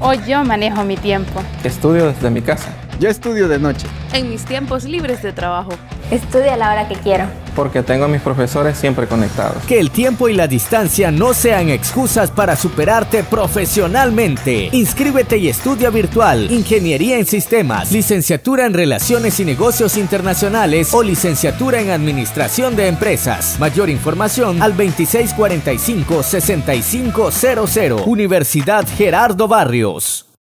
O yo manejo mi tiempo. Estudio desde mi casa. Yo estudio de noche. En mis tiempos libres de trabajo. Estudio a la hora que quiero. Porque tengo a mis profesores siempre conectados. Que el tiempo y la distancia no sean excusas para superarte profesionalmente. Inscríbete y estudia virtual, ingeniería en sistemas, licenciatura en relaciones y negocios internacionales o licenciatura en administración de empresas. Mayor información al 2645-6500. Universidad Gerardo Barrios.